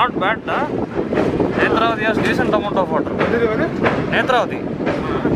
Not bad, Netravati has decent amount of water. Netravati?